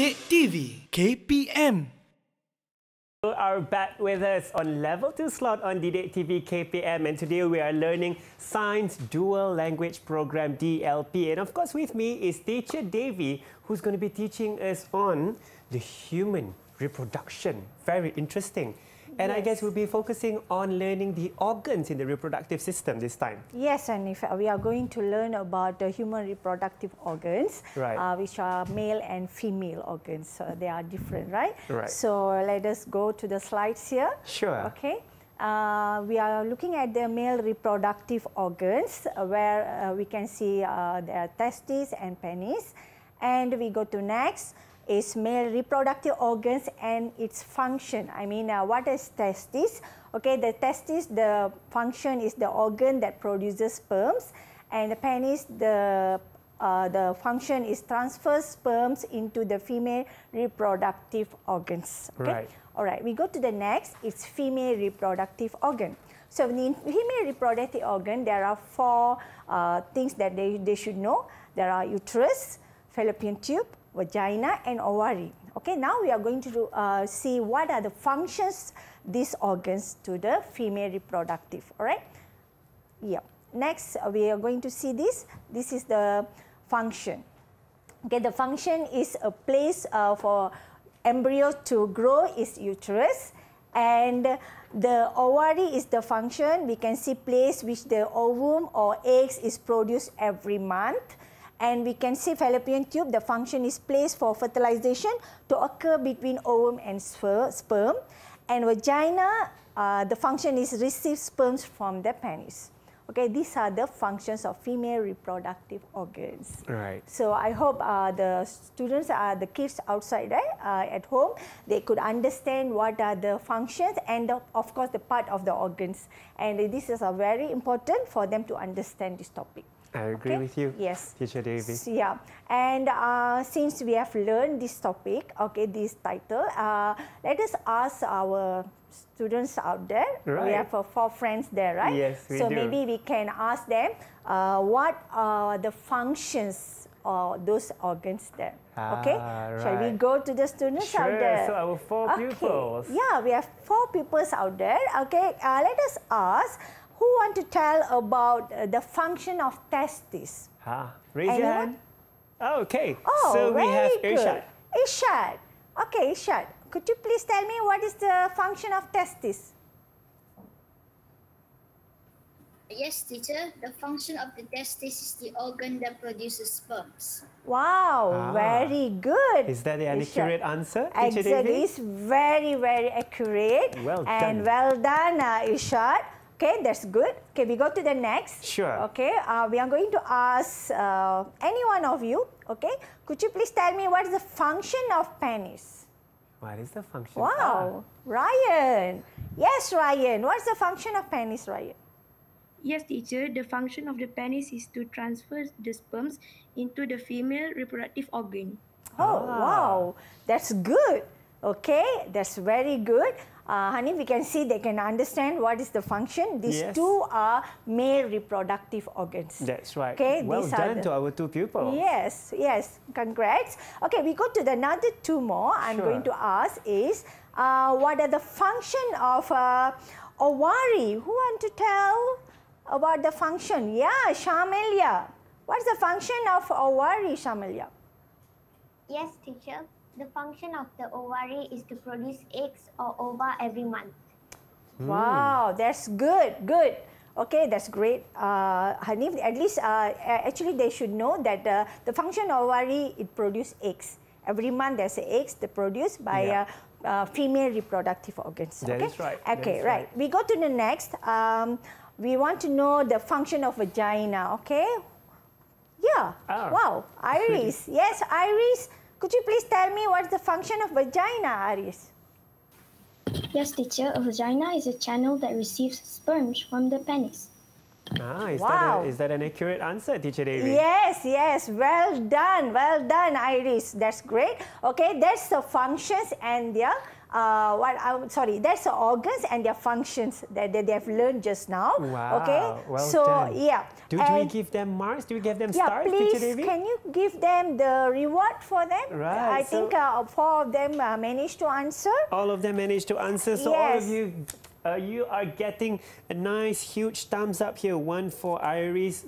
Didik TV KPM are back with us on level 2 slot on Didik TV KPM and today we are learning Science Dual Language Program DLP and of course with me is teacher Devi who's going to be teaching us on the human reproduction. Very interesting. And yes. I guess we'll be focusing on learning the organs in the reproductive system this time. Yes, and if we are going to learn about the human reproductive organs, right. uh, which are male and female organs. So they are different, right? Right. So let us go to the slides here. Sure. Okay. Uh, we are looking at the male reproductive organs uh, where uh, we can see uh, their testes and penis. And we go to next is male reproductive organs and its function. I mean, uh, what is testis? Okay, the testis, the function is the organ that produces sperms, and the penis, the uh, the function is transfer sperms into the female reproductive organs. Okay? Right. All right. We go to the next. It's female reproductive organ. So in female reproductive organ, there are four uh, things that they, they should know. There are uterus, fallopian tube, vagina and ovary. Okay, now we are going to uh, see what are the functions these organs to the female reproductive. All right. Yeah. Next, uh, we are going to see this. This is the function. Okay, the function is a place uh, for embryo to grow is uterus and the ovary is the function we can see place which the ovum or eggs is produced every month and we can see fallopian tube, the function is placed for fertilization to occur between ovum and sperm. And vagina, uh, the function is receive sperms from the penis. Okay, these are the functions of female reproductive organs. Right. So I hope uh, the students, uh, the kids outside right, uh, at home, they could understand what are the functions and the, of course the part of the organs. And this is uh, very important for them to understand this topic. I agree okay? with you. Yes. Teacher Devi. Yeah. And uh, since we have learned this topic, okay, this title, uh, let us ask our students out there. Right. We have uh, four friends there, right? Yes, we so do. maybe we can ask them uh, what are the functions of those organs there. Ah, okay? Right. Shall we go to the students sure. out there? So our four okay. pupils. Yeah, we have four pupils out there. Okay, uh, let us ask who want to tell about uh, the function of testes? Ah, raise Anyone? your hand. Oh, okay. Oh, so very we have good. Irshad. Irshad. Okay, Irshad. Could you please tell me what is the function of testes? Yes, teacher. The function of the testis is the organ that produces sperms. Wow, ah. very good. Is that the accurate answer, teacher Exactly. It's very, very accurate. Well done. And well done, uh, Irshad. Okay, that's good. Okay, we go to the next. Sure. Okay, uh, we are going to ask uh, any one of you. Okay, could you please tell me what is the function of penis? What is the function? Wow, ah. Ryan. Yes, Ryan. What's the function of penis, Ryan? Yes, teacher. The function of the penis is to transfer the sperms into the female reproductive organ. Oh, ah. wow. That's good. Okay, that's very good. Uh, honey, we can see they can understand what is the function. These yes. two are male reproductive organs. That's right. Okay, well These done the... to our two pupils. Yes, yes. Congrats. Okay, we go to the another two more. I'm sure. going to ask is uh, what are the function of uh, ovary? Who want to tell about the function? Yeah, Shamilia. What's the function of ovary, Shamilia? Yes, teacher the function of the ovary is to produce eggs or ova every month. Mm. Wow, that's good, good. Okay, that's great. Uh, Hanif, at least uh, actually they should know that uh, the function of ovary, it produces eggs. Every month there's eggs that produced by yeah. Uh, uh, female reproductive organs. That okay? is right. Okay, is right. right. We go to the next. Um, we want to know the function of vagina, okay? Yeah. Oh. Wow. Iris. yes, Iris. Could you please tell me what's the function of vagina, Aris? Yes, teacher. A vagina is a channel that receives sperms from the penis. Ah, is, Wow. that a, is that an accurate answer, Teacher David? Yes, yes. Well done. Well done, Iris. That's great. Okay, that's the functions and their uh, what I'm sorry, that's the organs and their functions that, that they have learned just now. Wow, Okay. well so done. yeah. Do, do we give them marks? Do we give them yeah, stars, please, can you give them the reward for them? Right, I so- think uh, four of them uh, managed to answer. all of them managed to answer. So all of you, uh, you are getting a nice huge thumbs up here. One for Iris.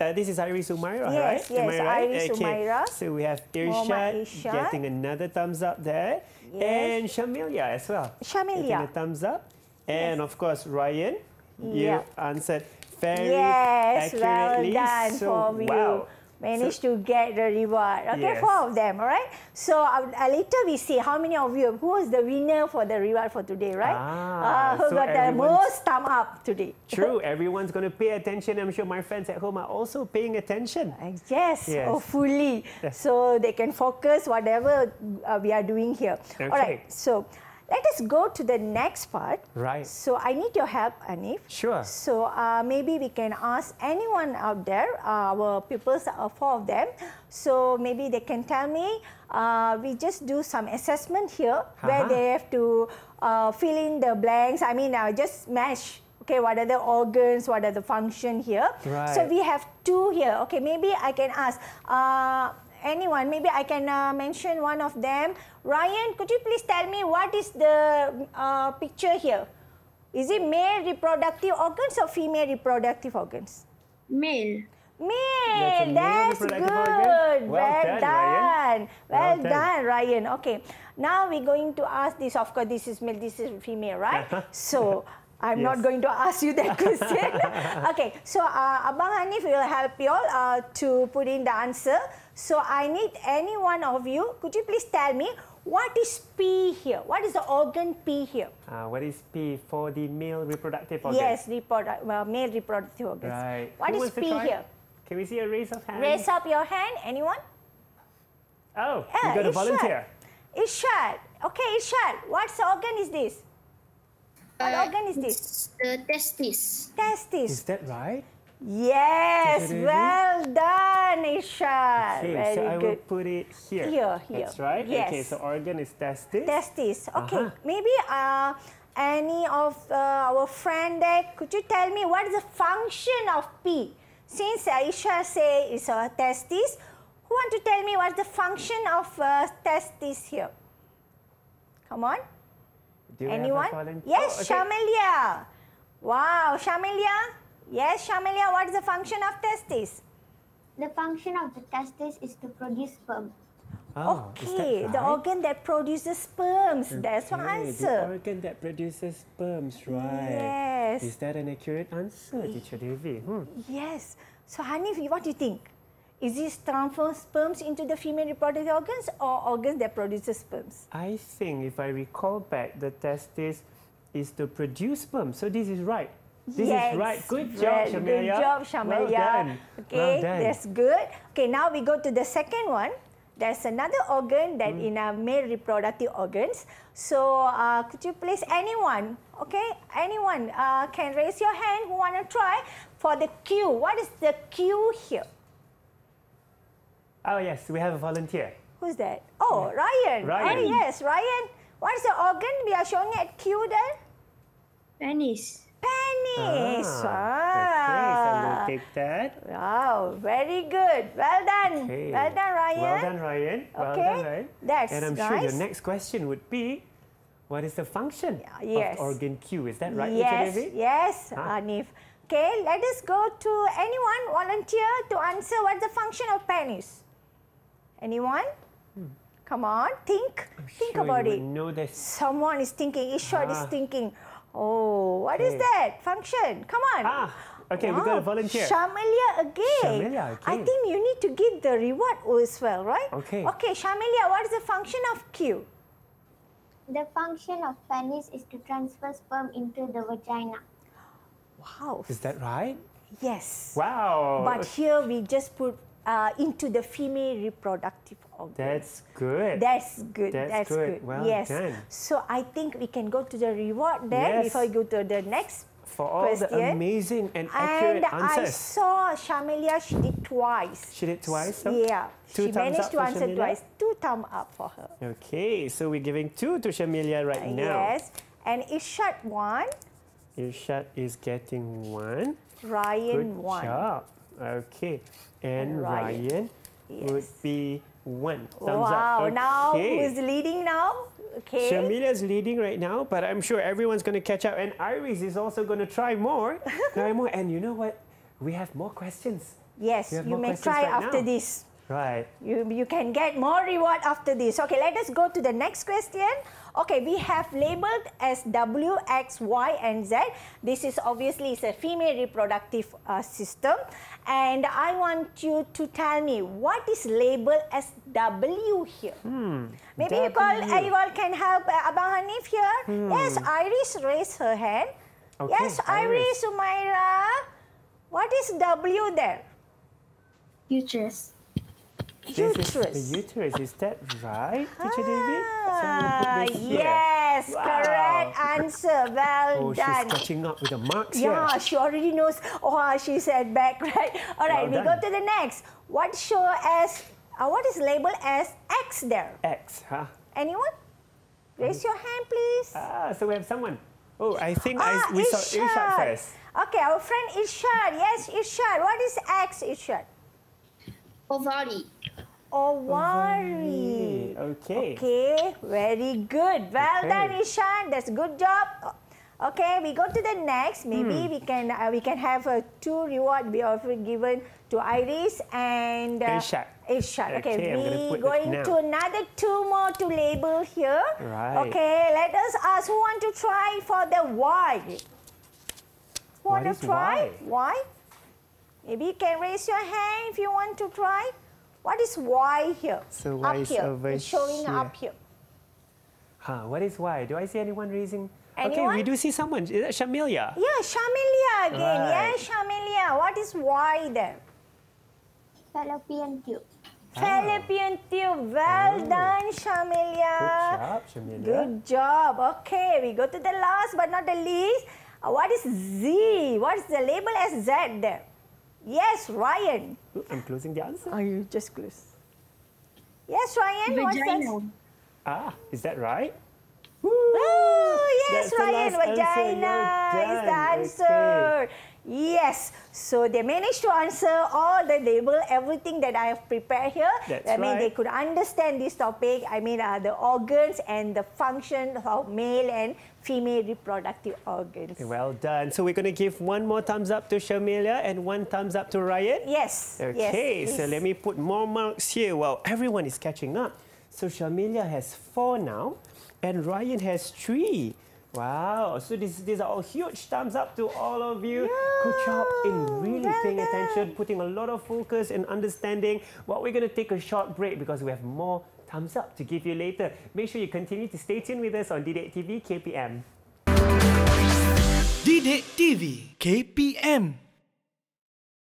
Uh, this is Iris Umaira, Yes, right? Yes, I right? Iris Umaira. So we have Irshad Irshad. getting another thumbs up there. Yes. And Shamilia as well. Getting Shamilia. a thumbs up. And of course, Ryan, you Yeah. answered very Yes, well accurately. done so, for you. Managed to get the reward. Okay, Yes. four of them, all right? So uh, uh, later we see how many of you, who was the winner for the reward for today, right? Ah, Uh, who so got the most thumb up today? True, everyone's going to pay attention. I'm sure my friends at home are also paying attention. Uh, Yes, Yes. hopefully. So they can focus whatever uh, we are doing here. All right, Okay. so let us go to the next part. Right. So I need your help, Anif. Sure. So uh, maybe we can ask anyone out there, uh, our pupils, uh, four of them. So maybe they can tell me. Uh, we just do some assessment here where Uh-huh. they have to uh, fill in the blanks. I mean, uh, just match. Okay, what are the organs? What are the function here? Right. So we have two here. Okay, maybe I can ask. Uh, anyone, maybe I can uh, mention one of them. Ryan, could you please tell me what is the uh, picture here? Is it male reproductive organs or female reproductive organs? Male. Male, That's that's, good. organ. Well Well, done, done. Ryan. Well, Well done. done, Ryan. Okay. Now we're going to ask this. Of course, this is male, this is female, right? so I'm not going to ask you that question. okay. So uh, Abang Hanif will help you all uh, to put in the answer. So I need any one of you. Could you please tell me what is P here? What is the organ P here? Uh, what is P for the male reproductive organ? Yes, reprodu- well, male reproductive organs. Right. What Who is P here? Can we see a raise of hands? Raise up your hand. Anyone? Oh, Yeah, you got a volunteer. Irshad. Okay, Irshad. What organ is this? What Uh, organ is this? The testis. Testis. Is that right? Yes, Is it, is it? well done, Irshad. Okay, Very so I will put it here. Here, here. That's right. Yes. Okay, so organ is testis. Testis. Okay, Uh-huh. maybe uh, any of uh, our friend there, could you tell me what is the function of P? Since Aisha say it's a testis, who want to tell me what's the function of uh, testis here? Come on. Do we have a Anyone? volunteer? Yes, Oh, okay. Shamilia. Wow, Shamilia. Yes, Shamilia, what is the function of testis? The function of the testis is to produce sperm. Oh, okay, the right? organ that produces sperms. That's one Okay, answer. The organ that produces sperms, right? Yes. Is that an accurate answer, Teacher Devi? Hmm. Yes. So, Hanif, what do you think? Is this transfer sperms into the female reproductive organs or organs that produces sperms? I think if I recall back, the testis is to produce sperm. So this is right. This yes. is right. Good job, Very Shamilia. Good job, Well done. Okay, Well done. that's good. Okay, now we go to the second one. There's another organ that Hmm. in our male reproductive organs. So, uh, could you please, anyone, okay, anyone uh, can raise your hand who want to try for the Q. What is the Q here? Oh yes, we have a volunteer. Who's that? Oh, Ryan. Ryan. Oh, yes, Ryan. What is the organ we are showing at Q there? Penis. Penis. Okay, so Ah. we'll take that. Wow, very good. Well done. Okay. Well done, Ryan. Well done, Ryan. Well done, Ryan. that's And I'm sure your next question would be, what is the function yes. of organ Q? Is that right, Teacher Yes, yes, Huh? Anif. Okay, let us go to anyone volunteer to answer what's the function of penis. Anyone? Come on, think. think Hmm. Sure about you it. would know this. Someone is thinking. Ishwar is Ah. thinking. Oh, what is Okay. that function? Come on. Ah, okay, we got a volunteer. Shamilia again. Shamilia I think you need to give the reward as well, right? Okay. Okay, Shamilia, what is the function of Q? The function of penis is to transfer sperm into the vagina. Wow. Is that right? Yes. Wow. But here we just put uh, into the female reproductive organ. That's good. That's good. That's That's, good. good. Well yes. done. So I think we can go to the reward there Yes. before we go to the next for all the amazing and accurate and I saw Shamilia, she did twice. She did twice, Yeah, two she thumbs managed to answer Shamilia? twice. Two thumb up for her. Okay, so we're giving two to Shamilia right now. Yes, and Ishad one, Irshad is getting one. Ryan Good one. job. Okay, and, And Ryan. Ryan, would be one. Thumbs wow, up. now Okay. who's leading now? Okay. Shamila's leading right now, but I'm sure everyone's going to catch up. And Iris is also going to try more. try more. And you know what? We have more questions. yes, You have you more may try right after now. this. Right. You, you can get more reward after this. Okay, let us go to the next question. Okay, we have labeled as W, X, Y, and Z. This is obviously is a female reproductive uh, system. And I want you to tell me what is labeled as W here. Maybe you call, uh, you all can help uh, Abang Hanif here. Yes, Iris raised her hand. Okay, yes, Iris, Iris. Umaira. What is W there? Uterus. This is Uterus. the uterus. Is that right, Teacher David? So we put Ah, this yes, Wow. correct answer. Well Oh, she's done. catching up with the marks Yeah, here. she already knows. Oh, she said back, right? All right, Well we go to the next. What show as, uh, what is labeled as X there? X, huh? Anyone? Raise your hand, please. Ah, so we have someone. Oh, I think ah, I, we saw Irshad. Irshad first. Okay, our friend Ishad. Yes, Ishad. What is X, Ishad? Ovary. Ovary. Okay. Okay, very good. Well Okay. done, Ishan. That's a good job. Okay, we go to the next. Maybe Hmm. we can uh, we can have a two reward be offered given to Iris and uh, Irshad. Irshad. Okay, Okay, we going to another two more to label here. Right. Okay, let us ask who want to try for the Y. Who want to try? Y? Y? Maybe you can raise your hand if you want to try. What is Y here? So up Y is here. over It's showing here. up here. Huh, what is Y? Do I see anyone raising? Okay, we do see someone. Is that Shamilia? Yeah, Shamilia again. Right. Yeah, Shamilia. What is Y there? Fallopian tube. Fallopian tube. Well Oh. done, Shamilia. Good job, Shamilia. Good job. Okay, we go to the last but not the least. Uh, what is Z? What is the label as Z there? Yes, Ryan. Ooh, I'm closing the answer. Are you just close? Yes, Ryan. What's Vagina. Ah, is that right? Oh, yes, That's Ryan, vagina is the answer. Yes, so they managed to answer all the label, everything that I have prepared here. That's I mean, they right. could understand this topic. I mean, uh, the organs and the function of male and female reproductive organs. Well done. So we're going to give one more thumbs up to Shamilia and one thumbs up to Ryan. Yes. Okay, yes, so please. let me put more marks here. Well, everyone is catching up. So Shamilia has four now, and Ryan has three. Wow, so this, these are all huge thumbs up to all of you. Good job in really well paying done. attention, putting a lot of focus and understanding. But we're going to take a short break because we have more thumbs up to give you later. Make sure you continue to stay tuned with us on Didik TV KPM. Didik TV KPM